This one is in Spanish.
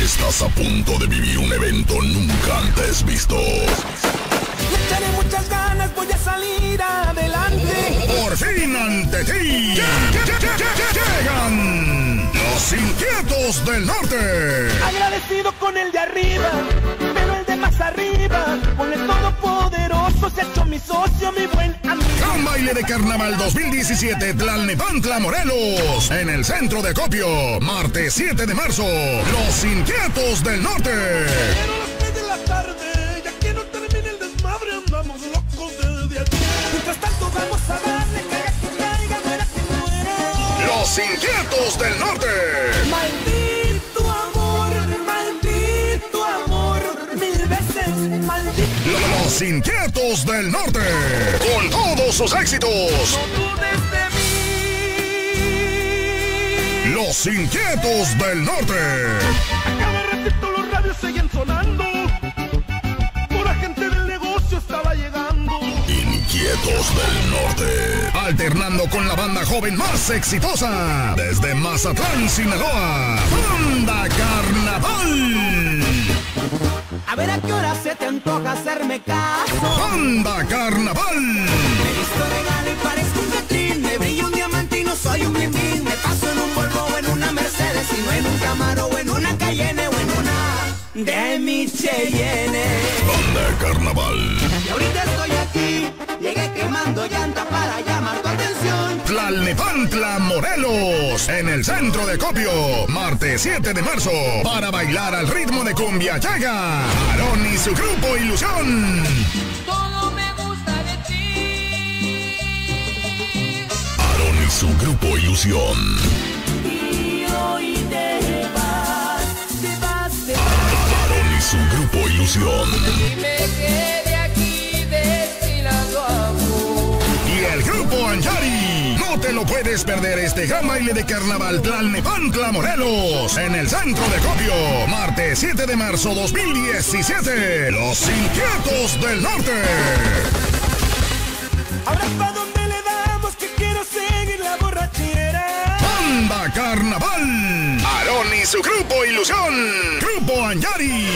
Estás a punto de vivir un evento nunca antes visto. Le echaré muchas ganas, voy a salir adelante. Por fin ante ti. Llegan los inquietos del norte. Agradecido con el de arriba, De carnaval 2017 Tlalnepantla Morelos. En el centro de Copio. Martes 7 de marzo. Los inquietos del norte. Pero a las seis de la tarde, ya que no termine el desmadre, andamos locos de aquí. Mientras tanto vamos a darle, caiga que caiga, muera que muera. Los inquietos del norte. Los inquietos del norte. Con todos sus éxitos. Los inquietos del norte. A cada ratito los radios seguían sonando. Pura gente del negocio estaba llegando. Inquietos del norte. Alternando con la banda joven más exitosa. Desde Mazatlán, Sinaloa. Banda Carnaval. Se te antoja hacerme caso. Banda Carnaval. Me visto de y parezco un Catrín. Me brillo un diamante y no soy un blindín. Me paso en un Volvo o en una Mercedes. Y no en un Camaro o en una Cayenne o en una de mi Cheyenne. Banda Carnaval. Y ahorita estoy aquí. Llegué quemando llanta para llamar Tlalnepantla, Morelos, en el centro de Copio, martes 7 de marzo, para bailar al ritmo de cumbia llega Aarón y su grupo Ilusión. Todo me gusta de ti. Aarón y su grupo Ilusión. Y hoy te vas, te vas, te vas. Aarón y su grupo Ilusión. Te lo puedes perder este gran baile de carnaval Tlalnepantla, Morelos, en el centro de Copio, martes 7 de marzo 2017. Los Inquietos del Norte. Ahora pa' dónde le damos que quiero seguir la borrachera. Banda Carnaval. Aarón y su grupo Ilusión. Grupo Anjari.